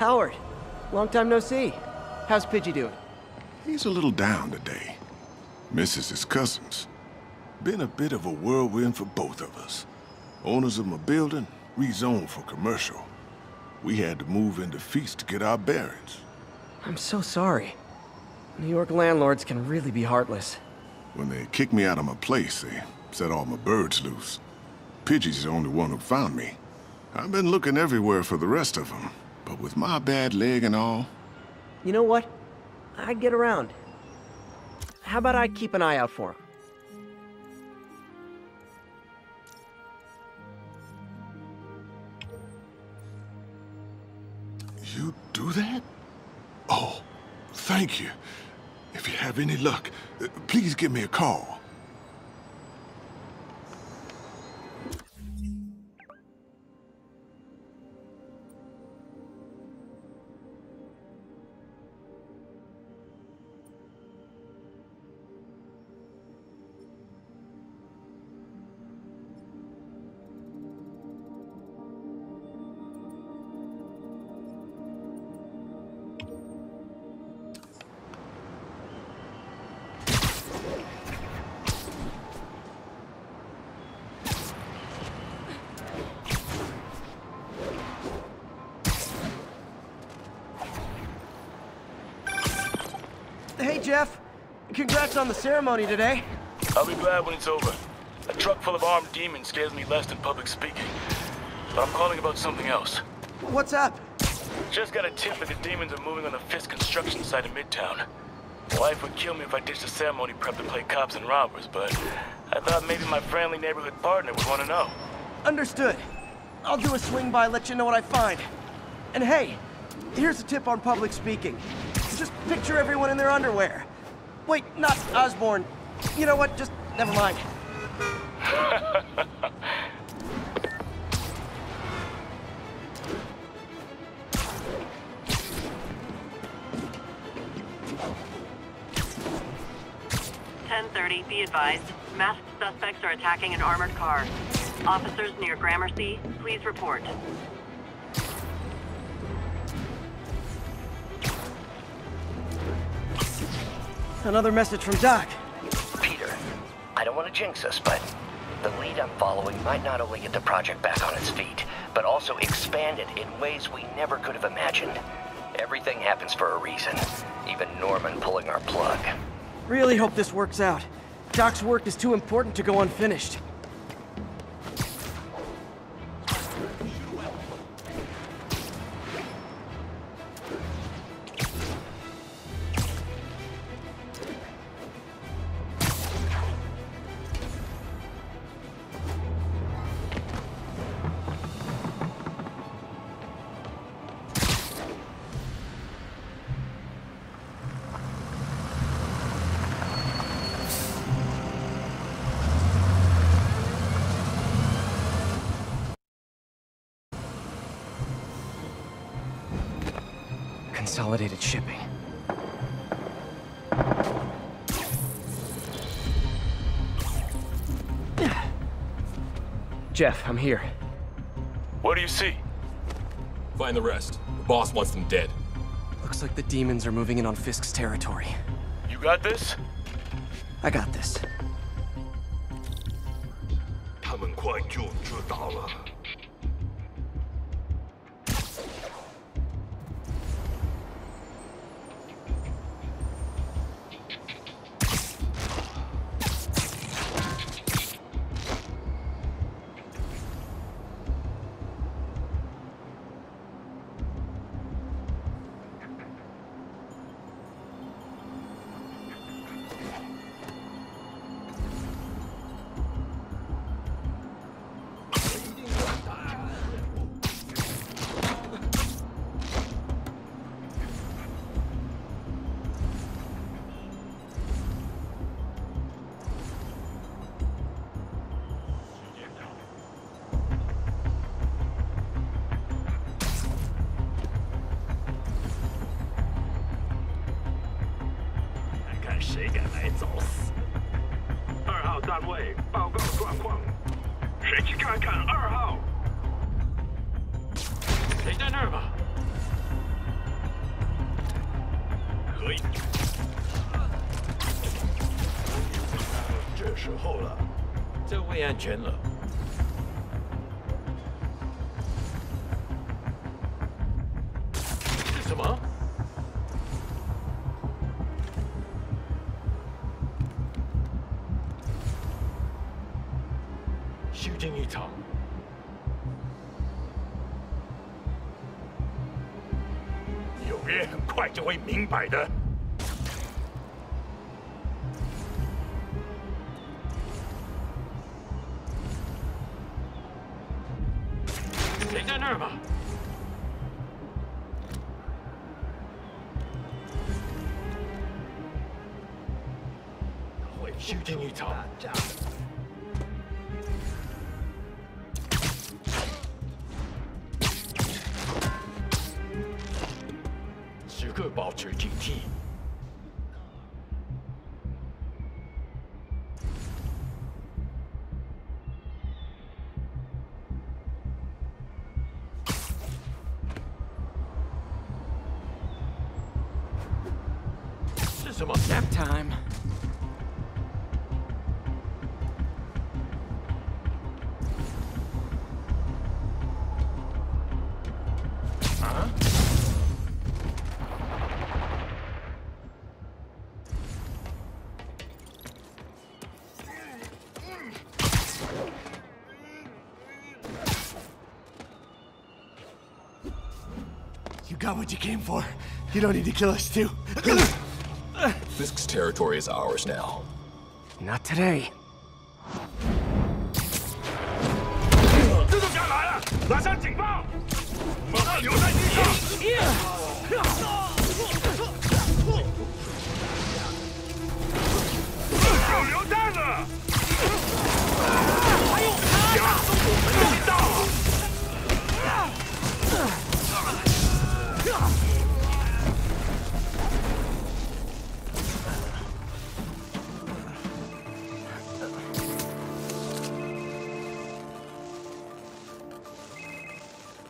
Howard, long time no see. How's Pidgey doing? He's a little down today. Misses his cousins. Been a bit of a whirlwind for both of us. Owners of my building rezoned for commercial. We had to move into Feast to get our bearings. I'm so sorry. New York landlords can really be heartless. When they kicked me out of my place, they set all my birds loose. Pidgey's the only one who found me. I've been looking everywhere for the rest of them, but with my bad leg and all, You know what? I get around. How about I keep an eye out for him? you do that? Oh, thank you. If you have any luck, uh, please give me a call. Hey, Jeff. Congrats on the ceremony today. I'll be glad when it's over. A truck full of armed demons scares me less than public speaking. But I'm calling about something else. What's up? Just got a tip that the demons are moving on the Fisk construction site in Midtown. Wife would kill me if I ditched the ceremony prep to play cops and robbers, but I thought maybe my friendly neighborhood partner would want to know. Understood. I'll do a swing by, let you know what I find. And hey, here's a tip on public speaking. Just picture everyone in their underwear. Wait, not Osborn. You know what? Just never mind. Ten thirty. Be advised. Masked suspects are attacking an armored car. Officers near Gramercy, please report. Another message from Doc. Peter, I don't want to jinx us, but the lead I'm following might not only get the project back on its feet, but also expand it in ways we never could have imagined. Everything happens for a reason, even Norman pulling our plug. Really hope this works out. Doc's work is too important to go unfinished. Consolidated shipping. Jeff, I'm here. What do you see? Find the rest. The boss wants them dead. Looks like the demons are moving in on Fisk's territory. You got this? I got this. 他们快就知道了。 找死！二号单位报告状况，谁去看看二号？谁在那儿吧？可以。这时候了，这位安全了。纽约很快就会明白的。谁在那儿吗？some of nap time. You got what you came for. You don't need to kill us, too. Fisk's territory is ours now. Not today.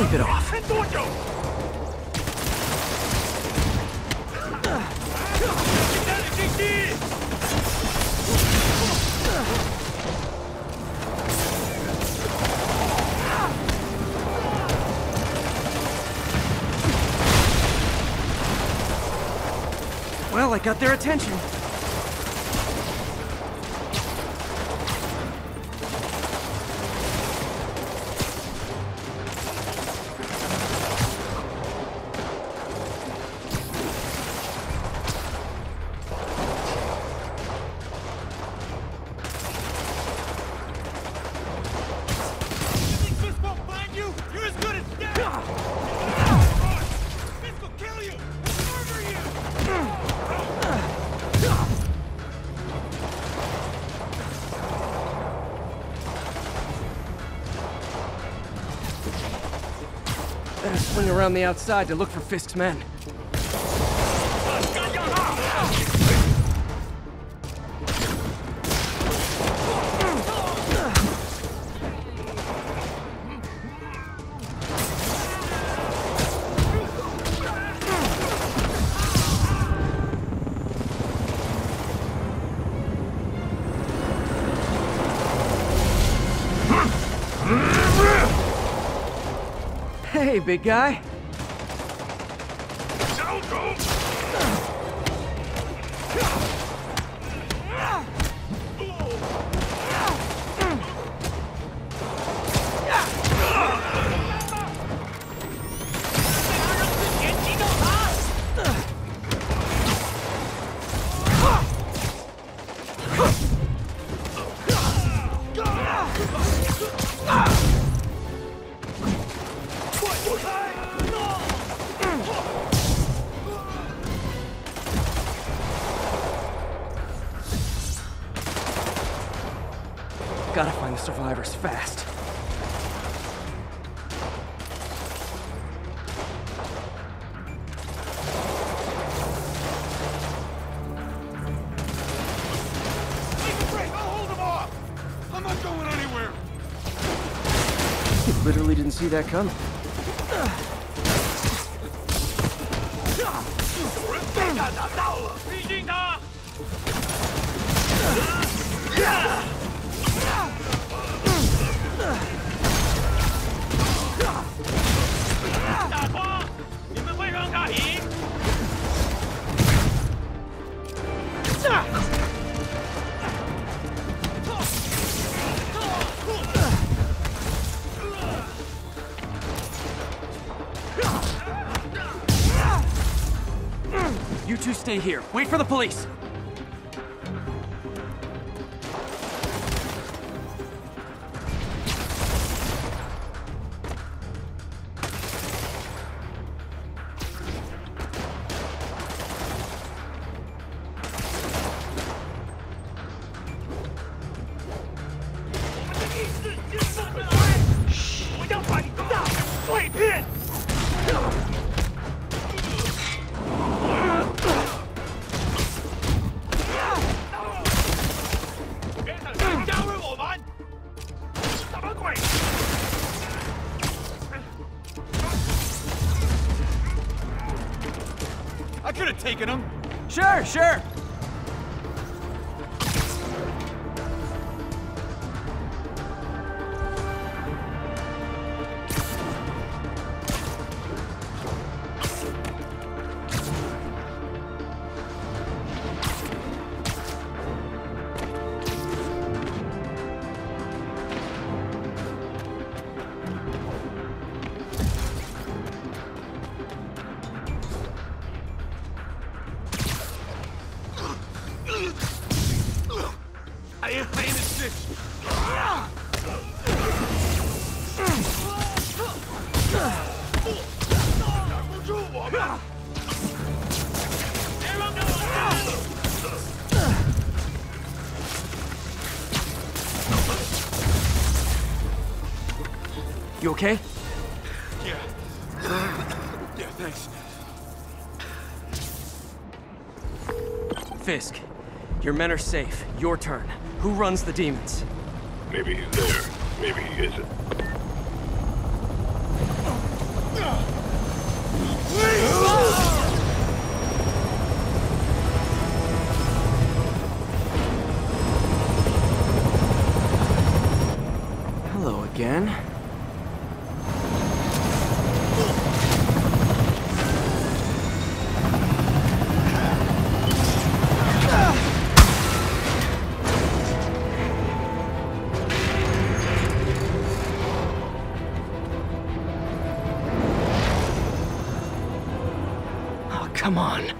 Sleep it off. Well, I got their attention. Swing around the outside to look for Fisk's men. Hey, big guy. 小 Gotta find the survivors fast. You literally didn't see that coming. Stay here. Wait for the police. Him. Sure, okay? Yeah. Yeah, thanks. Fisk, your men are safe. Your turn. Who runs the demons? Maybe he's there. Maybe he isn't. Come on.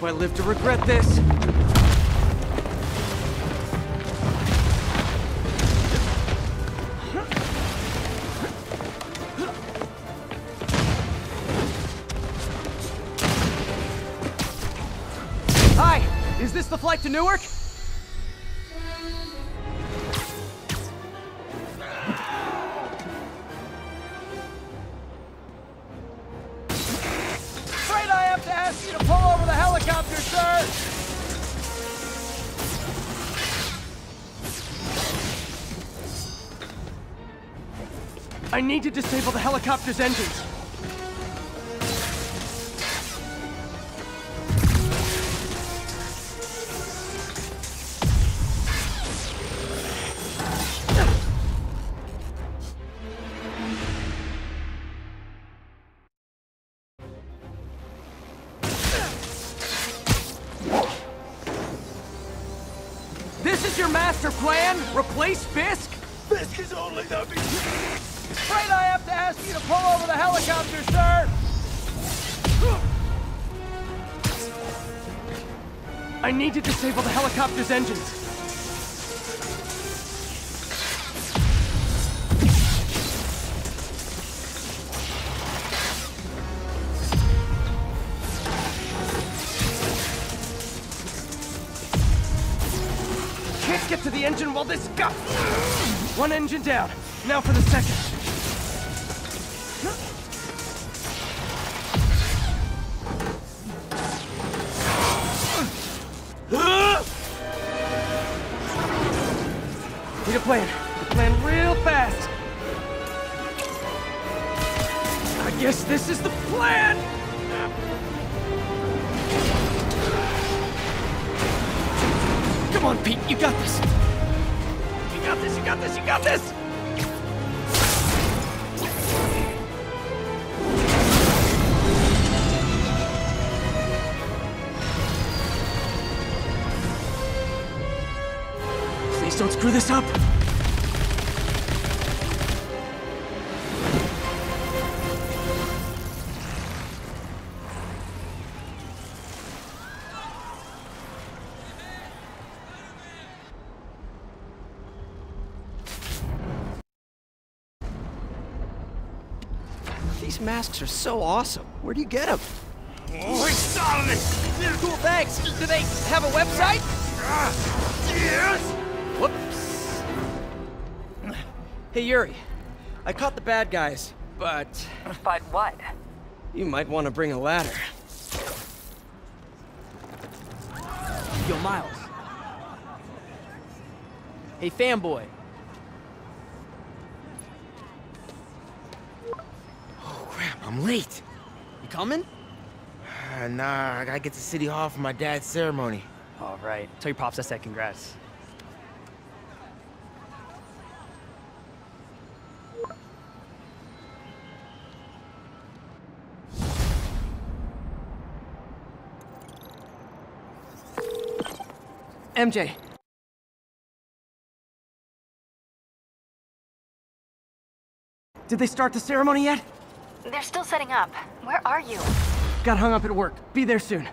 Hope I live to regret this. Hi, is this the flight to Newark? I need to disable the helicopter's engines. I need to disable the helicopter's engines. Can't get to the engine while this guy... One engine down. Now for the second. Guess this is the plan! Come on, Pete, you got this! You got this, you got this, you got this! Please don't screw this up! These masks are so awesome. Where do you get them? Oh, he's solid! Cool, thanks. Do they have a website? Yes! Whoops. Hey, Yuri. I caught the bad guys, but But what? you might want to bring a ladder. Yo, Miles. Hey, fanboy. I'm late. You coming? Uh, nah, I gotta get to City Hall for my dad's ceremony. All right. Tell your pops I said congrats. MJ. Did they start the ceremony yet? They're still setting up. Where are you? Got hung up at work. Be there soon.